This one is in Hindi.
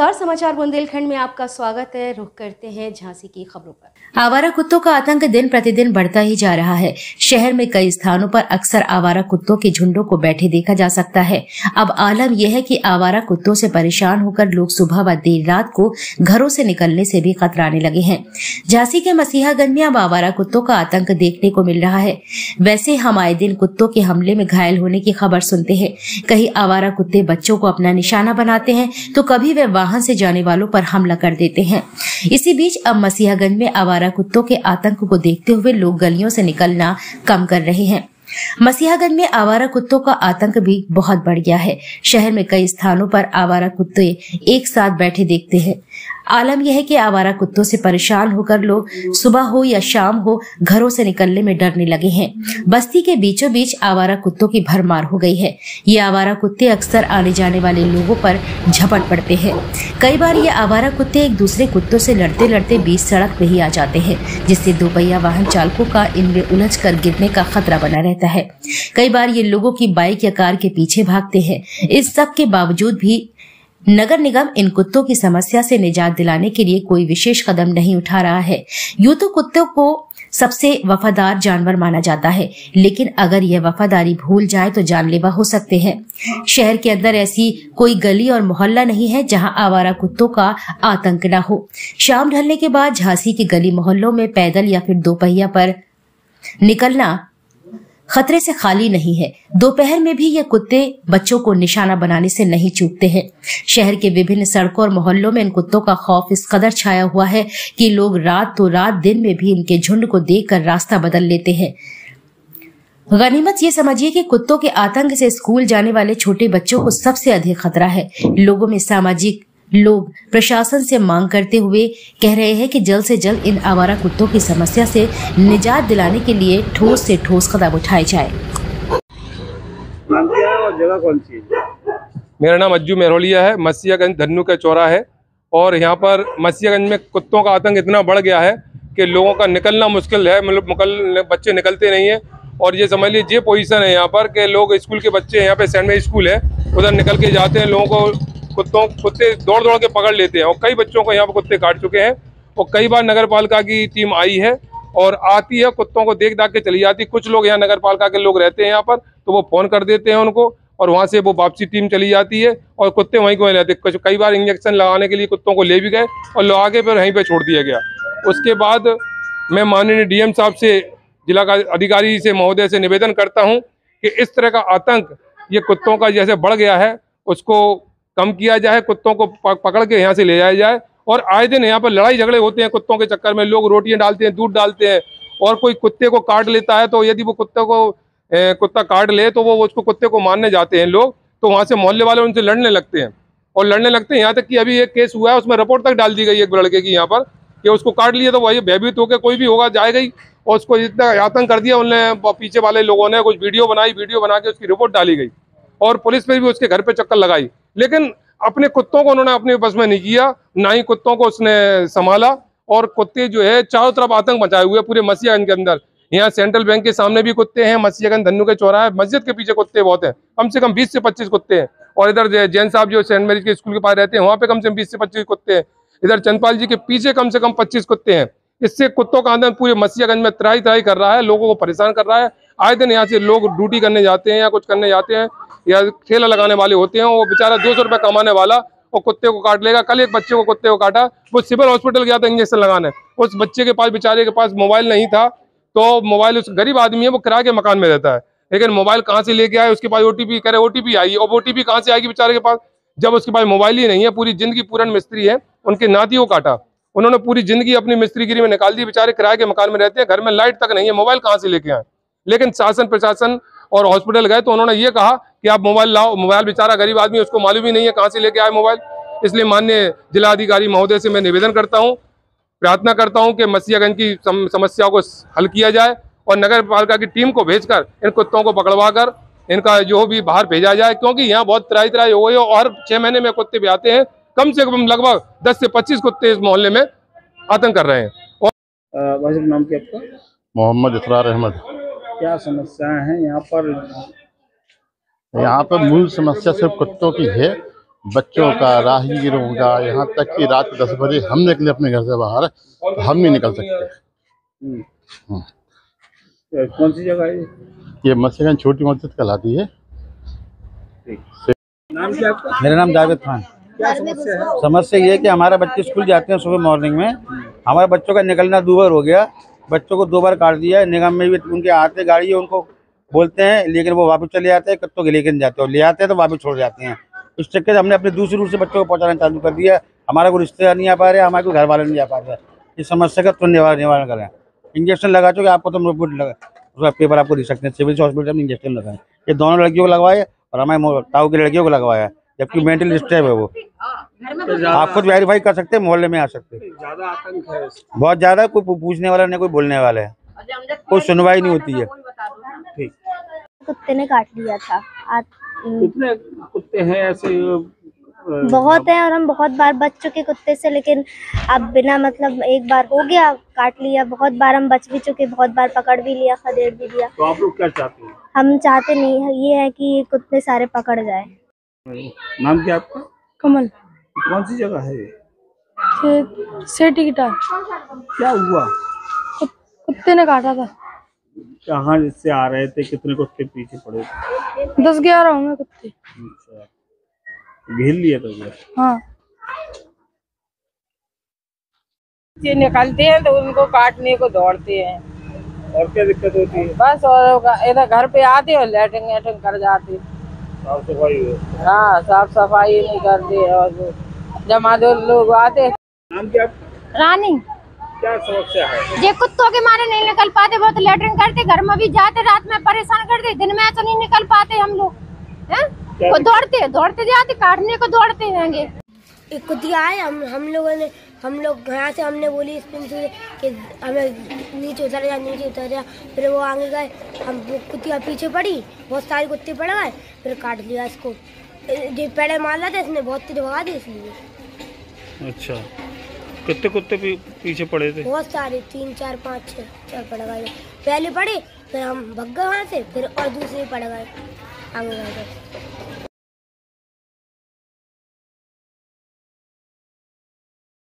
buscar समाचार बुंदेलखंड में आपका स्वागत है। रुख करते हैं झांसी की खबरों पर। आवारा कुत्तों का आतंक दिन प्रतिदिन बढ़ता ही जा रहा है। शहर में कई स्थानों पर अक्सर आवारा कुत्तों के झुंडों को बैठे देखा जा सकता है। अब आलम यह है कि आवारा कुत्तों से परेशान होकर लोग सुबह व देर रात को घरों से निकलने से भी खतराने लगे हैं। झांसी के मसीहागंज में अब आवारा कुत्तों का आतंक देखने को मिल रहा है। वैसे हम आए दिन कुत्तों के हमले में घायल होने की खबर सुनते हैं। कहीं आवारा कुत्ते बच्चों को अपना निशाना बनाते हैं तो कभी वे वाहन से जाने वालों पर हमला कर देते हैं। इसी बीच अब मसीहागंज में आवारा कुत्तों के आतंक को देखते हुए लोग गलियों से निकलना कम कर रहे हैं। मसीहागंज में आवारा कुत्तों का आतंक भी बहुत बढ़ गया है। शहर में कई स्थानों पर आवारा कुत्ते एक साथ बैठे देखते हैं। आलम यह है कि आवारा कुत्तों से परेशान होकर लोग सुबह हो या शाम हो घरों से निकलने में डरने लगे हैं। बस्ती के बीचों बीच आवारा कुत्तों की भरमार हो गई है। ये आवारा कुत्ते अक्सर आने जाने वाले लोगों पर झपट पड़ते हैं। कई बार ये आवारा कुत्ते एक दूसरे कुत्तों से लड़ते लड़ते बीच सड़क पे ही आ जाते हैं, जिससे दोपहिया वाहन चालकों का इनमें उलझ कर गिरने का खतरा बना रहता है। कई बार ये लोगों की बाइक या कार के पीछे भागते हैं। इस सब के बावजूद भी नगर निगम इन कुत्तों की समस्या से निजात दिलाने के लिए कोई विशेष कदम नहीं उठा रहा है। यूँ तो कुत्तों को सबसे वफादार जानवर माना जाता है, लेकिन अगर यह वफादारी भूल जाए तो जानलेवा हो सकते हैं। शहर के अंदर ऐसी कोई गली और मोहल्ला नहीं है जहाँ आवारा कुत्तों का आतंक न हो। शाम ढलने के बाद झांसी की गली मोहल्लों में पैदल या फिर दोपहिया पर निकलना खतरे से खाली नहीं है। दोपहर में भी ये कुत्ते बच्चों को निशाना बनाने से नहीं चूकते हैं। शहर के विभिन्न सड़कों और मोहल्लों में इन कुत्तों का खौफ इस कदर छाया हुआ है कि लोग रात तो रात, दिन में भी इनके झुंड को देखकर रास्ता बदल लेते हैं। गनीमत ये समझिए कि कुत्तों के आतंक से स्कूल जाने वाले छोटे बच्चों को सबसे अधिक खतरा है। लोगों में सामाजिक लोग प्रशासन से मांग करते हुए कह रहे हैं कि जल्द से जल्द इन आवारा कुत्तों की समस्या से निजात दिलाने के लिए ठोस से ठोस कदम उठाए जाए। जगह कौन सी मेरा नाम अज्जू मेहरोलिया है मसीहागंज धन्नू का चौरा है। और यहाँ पर मसीहागंज में कुत्तों का आतंक इतना बढ़ गया है कि लोगों का निकलना मुश्किल है मतलब बच्चे निकलते नहीं है। और ये समझ लीजिए ये पोजीशन है यहाँ पर कि लोग स्कूल के बच्चे यहाँ पे मेरी स्कूल है उधर निकल के जाते हैं लोगों को कुत्तों, कुत्ते दौड़ दौड़ के पकड़ लेते हैं। और कई बच्चों को यहाँ पर कुत्ते काट चुके हैं और कई बार नगर पालिका की टीम आई है और आती है, कुत्तों को देख दाख के चली जाती कुछ लोग यहाँ नगर पालिका के लोग रहते हैं यहाँ पर तो वो फ़ोन कर देते हैं उनको और वहाँ से वो वापसी टीम चली जाती है और कुत्ते वहीं को वहीं रहते कई बार इंजेक्शन लगाने के लिए कुत्तों को ले भी गए और लो आगे फिर वहीं पर छोड़ दिया गया। उसके बाद मैं माननीय डीएम साहब से, जिला का अधिकारी से, महोदय से निवेदन करता हूँ कि इस तरह का आतंक ये कुत्तों का जैसे बढ़ गया है, उसको कम किया जाए, कुत्तों को पकड़ के यहाँ से ले जाया जाए और आए दिन यहाँ पर लड़ाई झगड़े होते हैं कुत्तों के चक्कर में, लोग रोटियाँ डालते हैं, दूध डालते हैं और कोई कुत्ते को काट लेता है तो यदि वो कुत्ते को कुत्ता काट ले तो वो उसको कुत्ते को मारने जाते हैं लोग तो वहाँ से मोहल्ले वाले उनसे लड़ने लगते हैं और लड़ने लगते हैं। यहाँ तक कि अभी एक केस हुआ है, उसमें रिपोर्ट तक डाल दी गई एक लड़के की यहाँ पर कि उसको काट लिया तो वही भयभीत होकर कोई भी होगा जाएगा ही और उसको इतना आतंक कर दिया उनने, पीछे वाले लोगों ने, कुछ वीडियो बनाई, वीडियो बना के उसकी रिपोर्ट डाली गई। और पुलिस पे भी उसके घर पे चक्कर लगाई। लेकिन अपने कुत्तों को उन्होंने अपने बस में नहीं किया, ना ही कुत्तों को उसने संभाला और कुत्ते जो है चारों तरफ़ आतंक मचाए हुए पूरे मसीहगंज के अंदर। यहाँ सेंट्रल बैंक के सामने भी कुत्ते हैं, मसीहगंज धनु के चौराहे, मस्जिद के पीछे कुत्ते बहुत हैं। कम से कम 20 से 25 कुत्ते हैं। और इधर जैन साहब जो सेंट मेरीज के स्कूल के पास रहते हैं, वहाँ पे कम से कम बीस से पच्चीस कुत्ते हैं। इधर चंदपाल जी के पीछे कम से कम पच्चीस कुत्ते हैं। इससे कुत्तों का आंदोलन पूरे मसीहगंज में त्राई त्राई कर रहा है, लोगों को परेशान कर रहा है। आए दिन यहाँ से लोग ड्यूटी करने जाते हैं या कुछ करने जाते हैं। या ठेला लगाने वाले होते हैं, वो बेचारा दो सौ रुपये कमाने वाला वो कुत्ते को काट लेगा। कल एक बच्चे को कुत्ते को काटा, वो सिविल हॉस्पिटल गया था इंजेक्शन लगाने। उस बच्चे के पास, बेचारे के पास मोबाइल नहीं था तो मोबाइल उस गरीब आदमी है, वो किराए के मकान में रहता है। लेकिन मोबाइल कहाँ से लेके आए? उसके पास ओ ओटीपी करे ओ ओटीपी आई, और ओटीपी कहाँ से आएगी बेचारे के पास? जब उसके पास मोबाइल ही नहीं है, पूरी ज़िंदगी पूरन मिस्त्री है, उनके नाती को काटा। उन्होंने पूरी ज़िंदगी अपनी मिस्त्रीगिरी में निकाल दी, बेचारे किराए के मकान में रहते हैं, घर में लाइट तक नहीं है, मोबाइल कहाँ से लेके आए? लेकिन शासन प्रशासन और हॉस्पिटल गए तो उन्होंने ये कहा कि आप मोबाइल लाओ मोबाइल बेचारा गरीब आदमी उसको मालूम ही नहीं है कहाँ से लेके आए मोबाइल। इसलिए माननीय जिलाधिकारी महोदय से मैं निवेदन करता हूँ प्रार्थना करता हूँ कि मसीहागंज की सम, समस्याओं को हल किया जाए और नगर पालिका की टीम को भेजकर इन कुत्तों को पकड़वा कर इनका जो भी बाहर भेजा जाए क्योंकि यहाँ बहुत त्राई त्राई हो गई और छह महीने में कुत्ते भी आते हैं। कम से कम लगभग दस से पच्चीस कुत्ते इस मोहल्ले में आतंक कर रहे हैं। और नाम क्या आपका? मोहम्मद इसरार अहमद। क्या समस्याएँ हैं यहाँ पर? यहाँ पर मूल समस्या सिर्फ़ कुत्तों की है बच्चों का राहगीरों का। यहाँ तक कि रात दस बजे हम निकले अपने घर से बाहर तो हम नहीं निकल सकते। हम्म। हाँ। कौन सी जगह है? ये? मस्जिद छोटी मस्जिद कहलाती है। नाम क्या आपका? मेरा नाम जावेद खान। समस्या ये है कि हमारे बच्चे स्कूल जाते हैं सुबह मॉर्निंग में। हमारे बच्चों का निकलना दो बार हो गया। बच्चों को दो बार काट दिया निगम में भी उनके आते गाड़ी है उनको बोलते हैं लेकिन वो वापस चले जाते हैं कत्तों के लेकर नहीं जाते। और ले आते हैं तो वापस छोड़ जाते हैं। इस चक्कर से हमने अपने दूसरी रूट से बच्चों को पहुंचाना चालू कर दिया। हमारा कोई रिश्तेदार नहीं आ पा रहे हमारे कोई घर वाले नहीं आ पा रहे। इस समस्या का तुरंत निवारण निवारण करें। इंजेक्शन लगा चुके आपको तो रिपोर्ट लगा उसका पेपर आपको दे सकते हैं। सिविल हॉस्पिटल में इंजेक्शन लगाए। ये दोनों लड़कियों को लगवाए और हमारे ताऊ की लड़कियों को लगवाया है। जबकि मेंटल डिस्टर्ब है वो। तो आप खुद वेरीफाई कर सकते हैं मोहल्ले में आ सकते हैं। ज़्यादा आतंक है बहुत ज़्यादा कोई पूछने वाला नहीं कोई बोलने वाला है। कोई सुनवाई नहीं होती है। कुत्ते ने काट लिया था। आज कितने कुत्ते हैं ऐसे बहुत है और हम बहुत बार बच चुके कुत्ते से लेकिन अब बिना मतलब एक बार हो गया काट लिया बहुत बार हम बच भी चुके बहुत बार पकड़ भी लिया खदेड़ भी लिया। तो आप लोग क्या चाहते हैं? हम चाहते नहीं है ये है कि ये कुत्ते सारे पकड़ जाए। नाम क्या आपका? कमल। कौन सी जगह है ये? से सेठी गिटार क्या हुआ? कुत्ते ने काटा था। कहाँ से आ रहे थे कितने कुत्ते पीछे पड़े थे? दस ग्यारह होंगे कुत्ते। अच्छा। घेर लिया था हाँ। बच्चे निकलते हैं तो उनको काटने को दौड़ते हैं। और क्या दिक्कत होती है? बस और इधर घर पे आते और लेटरिंग वेटरिंग कर जाते। साफ़ सफ़ाई हाँ। साफ़ सफ़ाई नहीं करते और जमा दो लोग आते। नाम क्या रानी। क्या समस्या है? ये कुत्तों के मारे नहीं निकल पाते बहुत लेटरिन करते घर में भी जाते रात में परेशान करते दिन में ऐसा नहीं निकल पाते हम लोग हैं? वो दौड़ते दौड़ते जाते काटने को दौड़ते रहेंगे एक कुतिया आए हम हम लोगों ने हम लोग यहाँ से हमने बोली स्पिन से कि हमें नीचे उतर जा नीचे उतर जा। फिर वो आगे गए हम वो कुतिया पीछे पड़ी बहुत सारे कुत्ते पड़ गए फिर काट लिया इसको। जो पेड़े मार रहा था इसने बहुत तेज भगा दी इसलिए। अच्छा। कितने कुत्ते पीछे पड़े थे। बहुत सारे, तीन, चार, पाँच छः चार पड़ गए। पहले पड़े, फिर हम भग गए वहाँ से, फिर और दूसरे पड़ गए। आगे गए